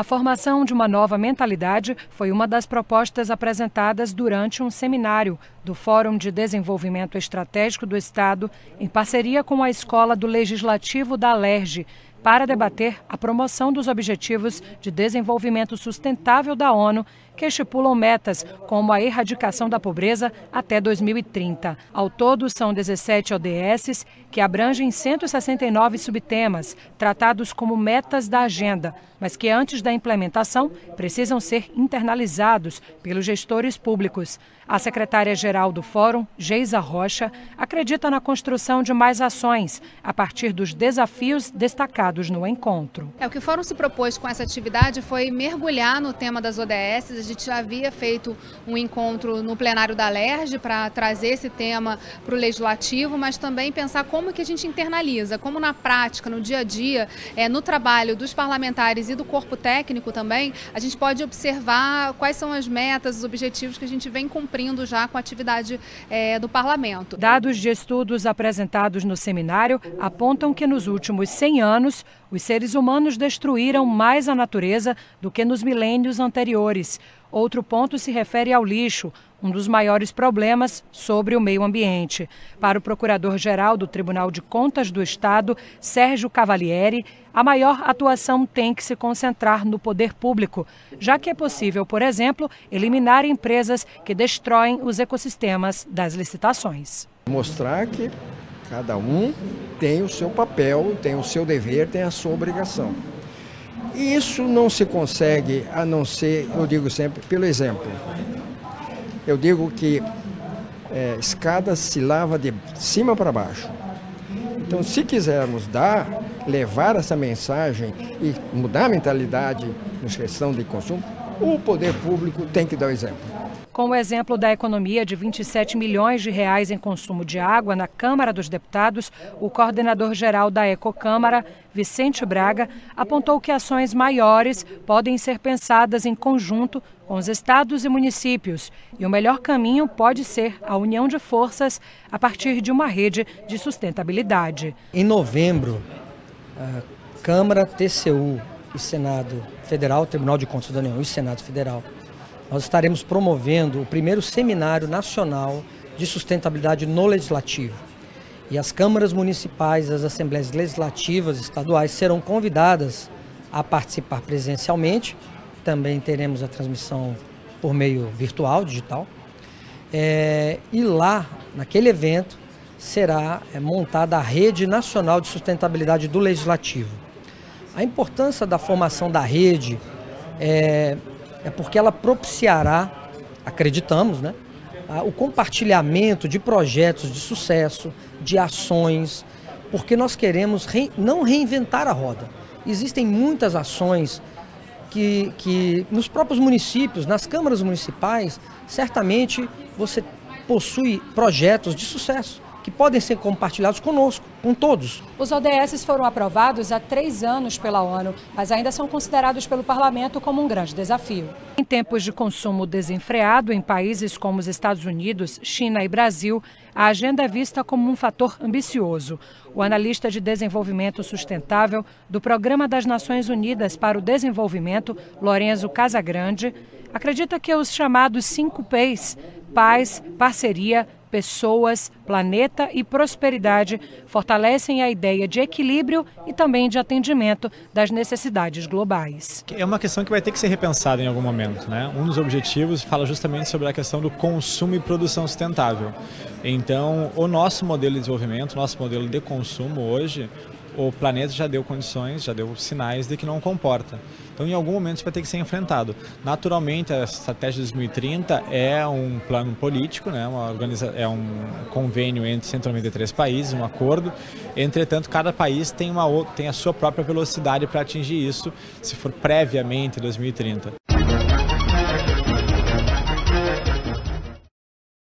A formação de uma nova mentalidade foi uma das propostas apresentadas durante um seminário do Fórum de Desenvolvimento Estratégico do Estado, em parceria com a Escola do Legislativo da Alerj, para debater a promoção dos Objetivos de Desenvolvimento Sustentável da ONU, que estipulam metas como a erradicação da pobreza até 2030. Ao todo, são 17 ODSs que abrangem 169 subtemas, tratados como metas da agenda, mas que antes da implementação precisam ser internalizados pelos gestores públicos. A secretária-geral do Fórum, Geisa Rocha, acredita na construção de mais ações a partir dos desafios destacados no encontro. É, o que o Fórum se propôs com essa atividade foi mergulhar no tema das ODS. A gente já havia feito um encontro no plenário da LERJ para trazer esse tema para o legislativo, mas também pensar como que a gente internaliza, como na prática, no dia a dia, é, no trabalho dos parlamentares e do corpo técnico também, a gente pode observar quais são as metas, os objetivos que a gente vem cumprindo já com a atividade é, do parlamento. Dados de estudos apresentados no seminário apontam que nos últimos 100 anos, os seres humanos destruíram mais a natureza do que nos milênios anteriores. Outro ponto se refere ao lixo, um dos maiores problemas sobre o meio ambiente. Para o procurador-geral do Tribunal de Contas do Estado, Sérgio Cavalieri, a maior atuação tem que se concentrar no poder público, já que é possível, por exemplo, eliminar empresas que destroem os ecossistemas das licitações. Mostrar que cada um tem o seu papel, tem o seu dever, tem a sua obrigação. E isso não se consegue a não ser, eu digo sempre, pelo exemplo. Eu digo que é, escada se lava de cima para baixo. Então, se quisermos dar, levar essa mensagem e mudar a mentalidade na questão de consumo, o poder público tem que dar o exemplo. Com o exemplo da economia de 27 milhões de reais em consumo de água na Câmara dos Deputados, o coordenador-geral da Ecocâmara, Vicente Braga, apontou que ações maiores podem ser pensadas em conjunto com os estados e municípios e o melhor caminho pode ser a união de forças a partir de uma rede de sustentabilidade. Em novembro, a Câmara, TCU e Senado Federal, Tribunal de Contas da União e Senado Federal nós estaremos promovendo o primeiro Seminário Nacional de Sustentabilidade no Legislativo. E as câmaras municipais, as assembleias legislativas estaduais serão convidadas a participar presencialmente. Também teremos a transmissão por meio virtual, digital. É, e lá, naquele evento, será é, montada a Rede Nacional de Sustentabilidade do Legislativo. A importância da formação da rede é, é porque ela propiciará, acreditamos, né, o compartilhamento de projetos de sucesso, de ações, porque nós queremos re, não reinventar a roda. Existem muitas ações que, que nos próprios municípios, nas câmaras municipais, certamente você possui projetos de sucesso que podem ser compartilhados conosco, com todos. Os ODS foram aprovados há três anos pela ONU, mas ainda são considerados pelo parlamento como um grande desafio. Em tempos de consumo desenfreado em países como os Estados Unidos, China e Brasil, a agenda é vista como um fator ambicioso. O analista de desenvolvimento sustentável do Programa das Nações Unidas para o Desenvolvimento, Lorenzo Casagrande, acredita que os chamados cinco P's paz, parceria, pessoas, planeta e prosperidade fortalecem a ideia de equilíbrio e também de atendimento das necessidades globais. É uma questão que vai ter que ser repensada em algum momento. Né? Um dos objetivos fala justamente sobre a questão do consumo e produção sustentável. Então, o nosso modelo de desenvolvimento, nosso modelo de consumo hoje, o planeta já deu condições, já deu sinais de que não comporta. Então, em algum momento, isso vai ter que ser enfrentado. Naturalmente, a estratégia de 2030 é um plano político, né? Uma organiza é um convênio entre 193 países, um acordo. Entretanto, cada país tem, uma, tem a sua própria velocidade para atingir isso, se for previamente 2030.